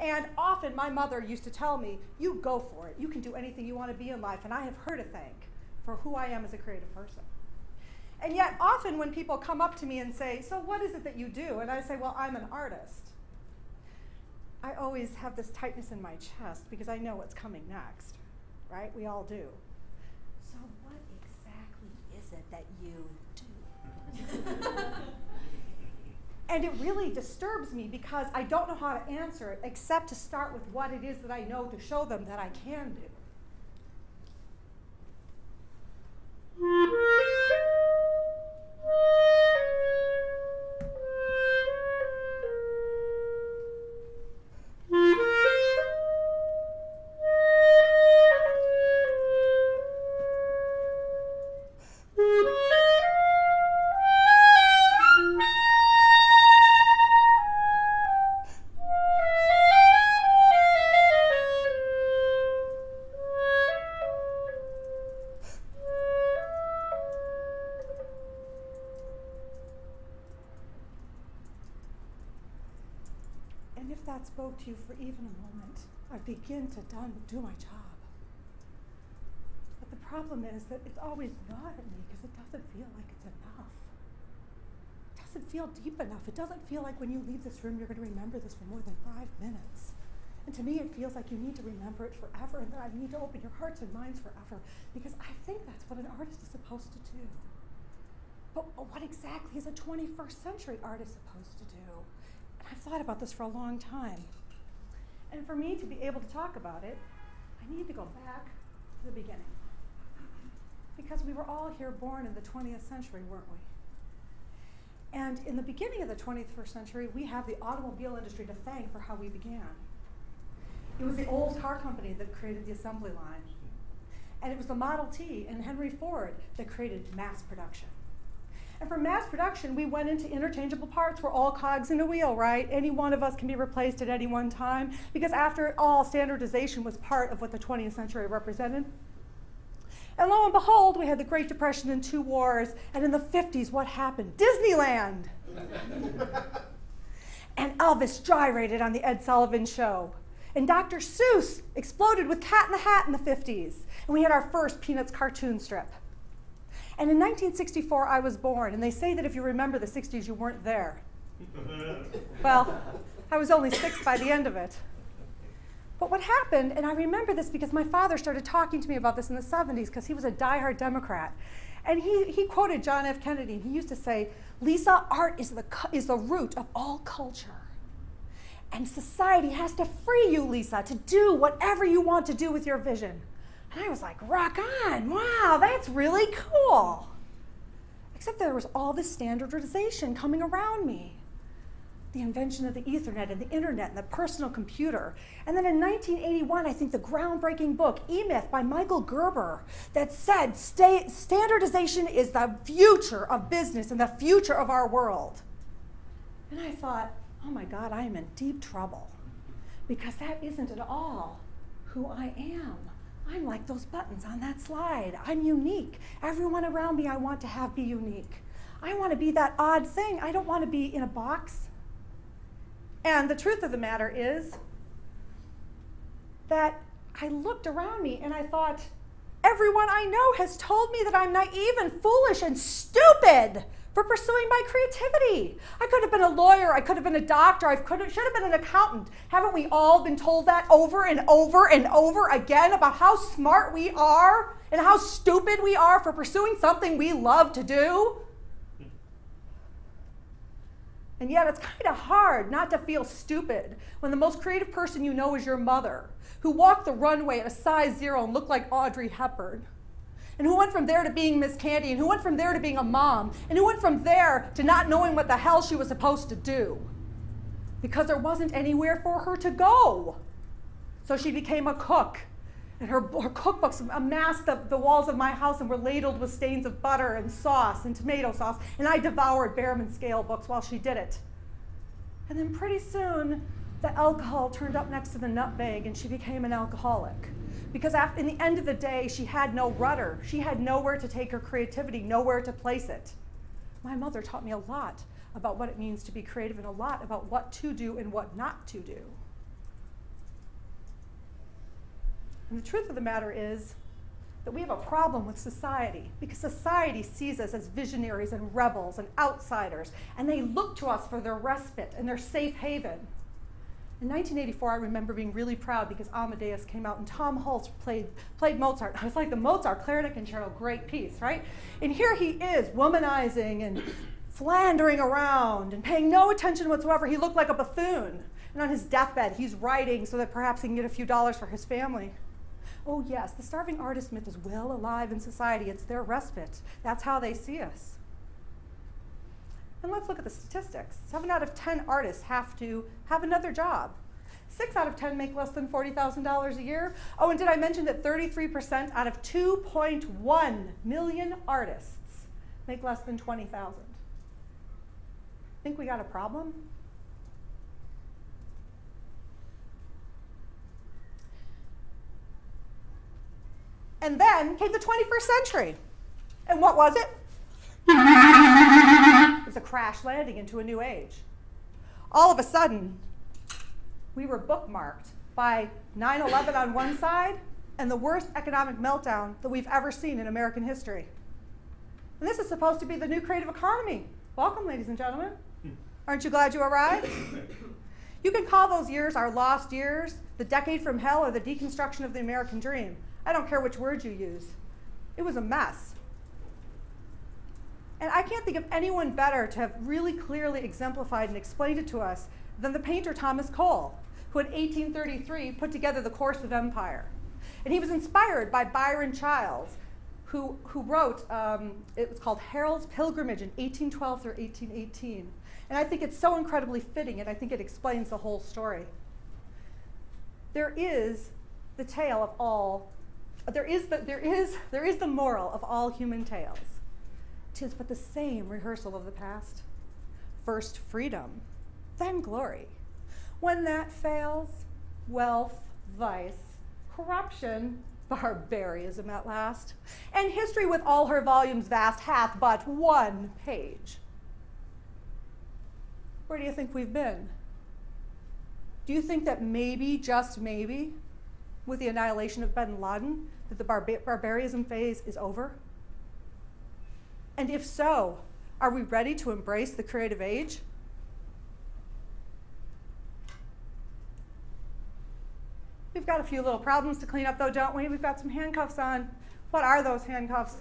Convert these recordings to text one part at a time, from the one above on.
And often my mother used to tell me, You go for it. You can do anything you want to be in life. And I have her to thank for who I am as a creative person. And yet, often when people come up to me and say, So what is it that you do? And I say, Well, I'm an artist. I always have this tightness in my chest because I know what's coming next, right? We all do. So, what exactly is it that you do? and it really disturbs me because I don't know how to answer it except to start with what it is that I know to show them that I can do. To you for even a moment, I begin to done, do my job. But the problem is that it's always not at me because it doesn't feel like it's enough. It doesn't feel deep enough. It doesn't feel like when you leave this room, you're going to remember this for more than five minutes. And to me, it feels like you need to remember it forever and that I need to open your hearts and minds forever because I think that's what an artist is supposed to do. But what exactly is a 21st century artist supposed to do? And I've thought about this for a long time. And for me to be able to talk about it, I need to go back to the beginning. Because we were all here born in the 20th century, weren't we? And in the beginning of the 21st century, we have the automobile industry to thank for how we began. It was the old car company that created the assembly line. And it was the Model T and Henry Ford that created mass production. And for mass production, we went into interchangeable parts. We're all cogs in a wheel, right? Any one of us can be replaced at any one time because after all, standardization was part of what the 20th century represented. And lo and behold, we had the Great Depression and two wars. And in the 50s, what happened? Disneyland! and Elvis gyrated on the Ed Sullivan Show. And Dr. Seuss exploded with Cat in the Hat in the 50s. And we had our first Peanuts cartoon strip. And in 1964, I was born, and they say that if you remember the 60s, you weren't there. well, I was only six by the end of it. But what happened, and I remember this because my father started talking to me about this in the 70s because he was a diehard Democrat. And he, he quoted John F. Kennedy, and he used to say, Lisa, art is the, is the root of all culture. And society has to free you, Lisa, to do whatever you want to do with your vision. And I was like, rock on, wow, that's really cool. Except there was all this standardization coming around me. The invention of the Ethernet and the internet and the personal computer. And then in 1981, I think the groundbreaking book, E Myth by Michael Gerber, that said standardization is the future of business and the future of our world. And I thought, oh my God, I am in deep trouble because that isn't at all who I am. I'm like those buttons on that slide. I'm unique. Everyone around me I want to have be unique. I want to be that odd thing. I don't want to be in a box. And the truth of the matter is that I looked around me and I thought, everyone I know has told me that I'm naive and foolish and stupid for pursuing my creativity. I could have been a lawyer, I could have been a doctor, I could have, should have been an accountant. Haven't we all been told that over and over and over again about how smart we are and how stupid we are for pursuing something we love to do? And yet, it's kind of hard not to feel stupid when the most creative person you know is your mother, who walked the runway at a size zero and looked like Audrey Hepburn and who went from there to being Miss Candy, and who went from there to being a mom, and who went from there to not knowing what the hell she was supposed to do because there wasn't anywhere for her to go. So she became a cook. And her, her cookbooks amassed the, the walls of my house and were ladled with stains of butter and sauce and tomato sauce. And I devoured Behrman scale books while she did it. And then pretty soon, the alcohol turned up next to the nutmeg and she became an alcoholic because in the end of the day, she had no rudder. She had nowhere to take her creativity, nowhere to place it. My mother taught me a lot about what it means to be creative and a lot about what to do and what not to do. And the truth of the matter is that we have a problem with society because society sees us as visionaries and rebels and outsiders, and they look to us for their respite and their safe haven. In 1984, I remember being really proud because Amadeus came out and Tom Hulce played, played Mozart. I was like, the Mozart Clarinet Concerto, great piece, right? And here he is, womanizing and flandering around and paying no attention whatsoever. He looked like a buffoon. And on his deathbed, he's writing so that perhaps he can get a few dollars for his family. Oh, yes, the starving artist myth is well alive in society. It's their respite. That's how they see us. And let's look at the statistics. Seven out of 10 artists have to have another job. Six out of 10 make less than $40,000 a year. Oh, and did I mention that 33% out of 2.1 million artists make less than 20,000? Think we got a problem? And then came the 21st century. And what was it? Crash landing into a new age. All of a sudden, we were bookmarked by 9 11 on one side and the worst economic meltdown that we've ever seen in American history. And this is supposed to be the new creative economy. Welcome, ladies and gentlemen. Aren't you glad you arrived? You can call those years our lost years, the decade from hell, or the deconstruction of the American dream. I don't care which word you use. It was a mess. And I can't think of anyone better to have really clearly exemplified and explained it to us than the painter Thomas Cole, who in 1833 put together The Course of Empire. And he was inspired by Byron Childs, who, who wrote, um, it was called Harold's Pilgrimage in 1812 through 1818. And I think it's so incredibly fitting, and I think it explains the whole story. There is the tale of all there is the, there is, there is the moral of all human tales. Tis but the same rehearsal of the past. First freedom, then glory. When that fails, wealth, vice, corruption, barbarism at last. And history with all her volumes vast hath but one page. Where do you think we've been? Do you think that maybe, just maybe, with the annihilation of bin Laden that the barba barbarism phase is over? And if so, are we ready to embrace the creative age? We've got a few little problems to clean up, though, don't we? We've got some handcuffs on. What are those handcuffs?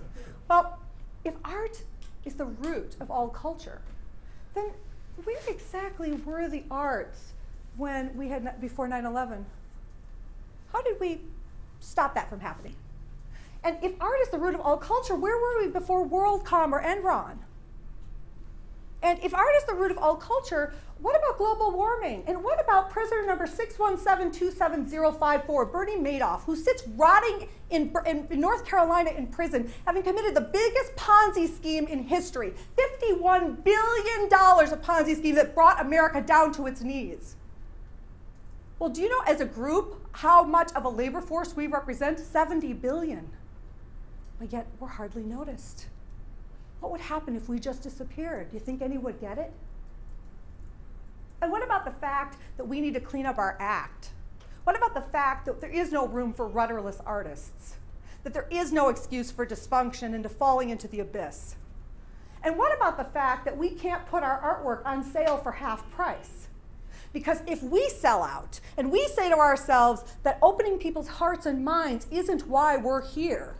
Well, if art is the root of all culture, then where exactly were the arts when we had before 9 11? How did we stop that from happening? And if art is the root of all culture, where were we before WorldCom or Enron? And if art is the root of all culture, what about global warming? And what about prisoner number 617-27054, Bernie Madoff, who sits rotting in, in, in, North Carolina in prison, having committed the biggest Ponzi scheme in history, $51 billion of Ponzi scheme that brought America down to its knees. Well, do you know as a group how much of a labor force we represent? 70 billion. But yet we're hardly noticed. What would happen if we just disappeared? Do you think anyone would get it? And what about the fact that we need to clean up our act? What about the fact that there is no room for rudderless artists? That there is no excuse for dysfunction and to falling into the abyss? And what about the fact that we can't put our artwork on sale for half price? Because if we sell out and we say to ourselves that opening people's hearts and minds isn't why we're here,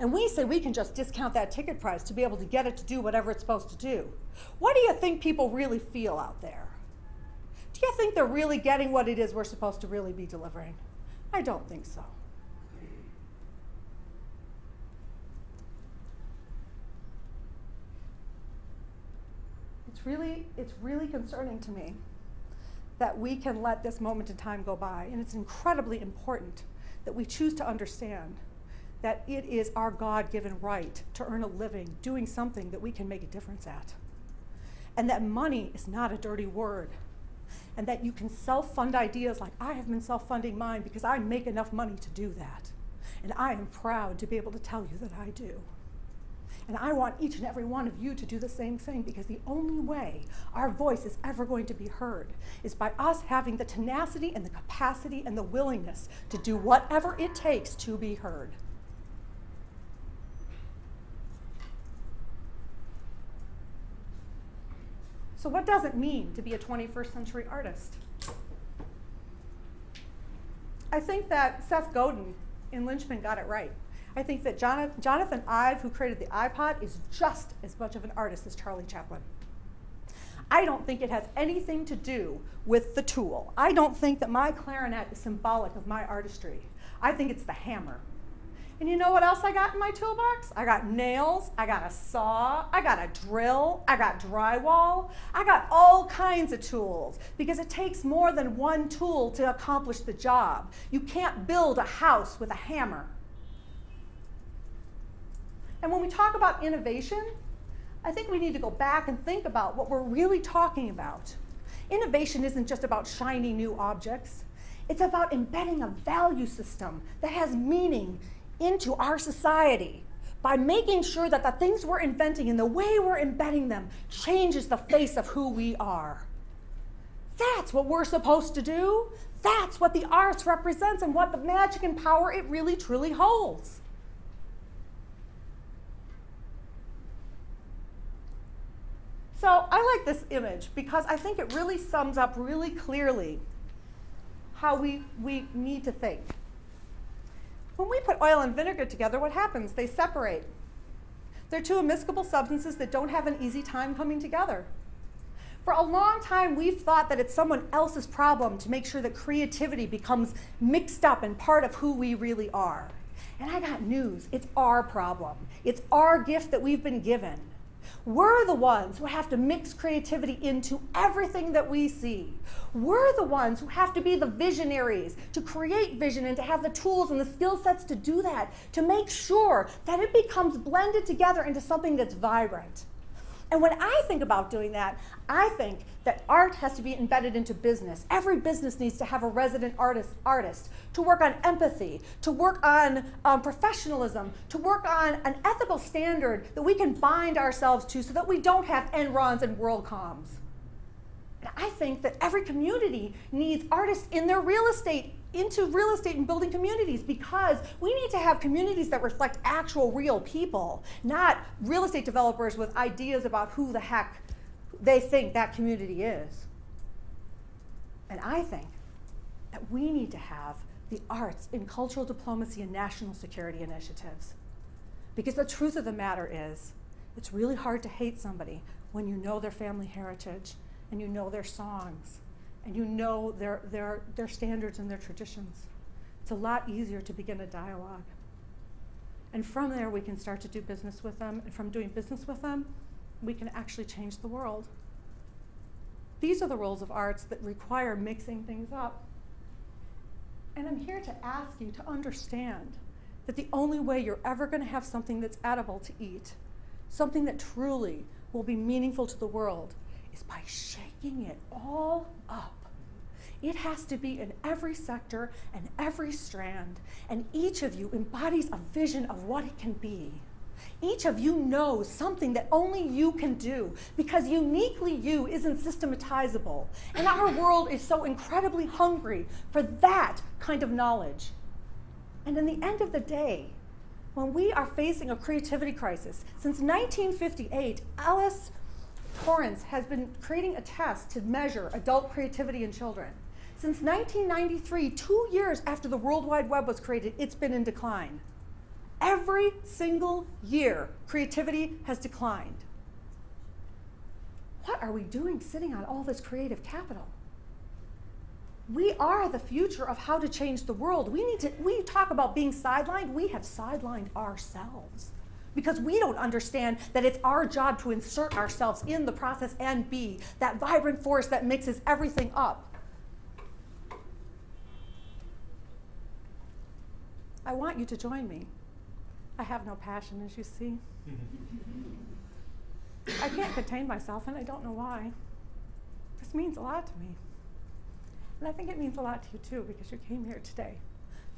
and we say we can just discount that ticket price to be able to get it to do whatever it's supposed to do, what do you think people really feel out there? Do you think they're really getting what it is we're supposed to really be delivering? I don't think so. It's really, it's really concerning to me that we can let this moment in time go by. And it's incredibly important that we choose to understand that it is our God given right to earn a living doing something that we can make a difference at. And that money is not a dirty word. And that you can self fund ideas like I have been self funding mine because I make enough money to do that. And I am proud to be able to tell you that I do. And I want each and every one of you to do the same thing because the only way our voice is ever going to be heard is by us having the tenacity and the capacity and the willingness to do whatever it takes to be heard. So, what does it mean to be a 21st century artist? I think that Seth Godin in Linchpin got it right. I think that Jonathan Ive, who created the iPod, is just as much of an artist as Charlie Chaplin. I don't think it has anything to do with the tool. I don't think that my clarinet is symbolic of my artistry. I think it's the hammer. And you know what else I got in my toolbox? I got nails, I got a saw, I got a drill, I got drywall, I got all kinds of tools because it takes more than one tool to accomplish the job. You can't build a house with a hammer. And when we talk about innovation, I think we need to go back and think about what we're really talking about. Innovation isn't just about shiny new objects. It's about embedding a value system that has meaning into our society by making sure that the things we're inventing and the way we're embedding them changes the face of who we are. That's what we're supposed to do. That's what the arts represents and what the magic and power it really truly holds. So I like this image because I think it really sums up really clearly how we, we need to think. Put oil and vinegar together, what happens? They separate. They're two immiscible substances that don't have an easy time coming together. For a long time, we've thought that it's someone else's problem to make sure that creativity becomes mixed up and part of who we really are. And I got news it's our problem. It's our gift that we've been given. We're the ones who have to mix creativity into everything that we see. We're the ones who have to be the visionaries to create vision and to have the tools and the skill sets to do that, to make sure that it becomes blended together into something that's vibrant. And when I think about doing that, I think that art has to be embedded into business. Every business needs to have a resident artist, artist to work on empathy, to work on um, professionalism, to work on an ethical standard that we can bind ourselves to so that we don't have Enrons and WorldComs. And I think that every community needs artists in their real estate into real estate and building communities because we need to have communities that reflect actual real people, not real estate developers with ideas about who the heck they think that community is. And I think that we need to have the arts in cultural diplomacy and national security initiatives. Because the truth of the matter is, it's really hard to hate somebody when you know their family heritage and you know their songs and you know their, their, their standards and their traditions. It's a lot easier to begin a dialogue. And from there, we can start to do business with them. And from doing business with them, we can actually change the world. These are the roles of arts that require mixing things up. And I'm here to ask you to understand that the only way you're ever going to have something that's edible to eat, something that truly will be meaningful to the world, is by shaking it all up. It has to be in every sector and every strand, and each of you embodies a vision of what it can be. Each of you knows something that only you can do because uniquely you isn't systematizable. And our world is so incredibly hungry for that kind of knowledge. And in the end of the day, when we are facing a creativity crisis, since 1958, Ellis Torrance has been creating a test to measure adult creativity in children. Since 1993, two years after the World Wide Web was created, it's been in decline. Every single year, creativity has declined. What are we doing sitting on all this creative capital? We are the future of how to change the world. We need to, we talk about being sidelined, we have sidelined ourselves because we don't understand that it's our job to insert ourselves in the process and be that vibrant force that mixes everything up. Want you to join me. I have no passion, as you see. I can't contain myself, and I don't know why. This means a lot to me. And I think it means a lot to you too, because you came here today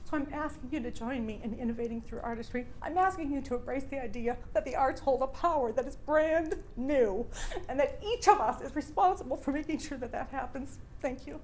So I'm asking you to join me in innovating through artistry. I'm asking you to embrace the idea that the arts hold a power that is brand new and that each of us is responsible for making sure that that happens. Thank you.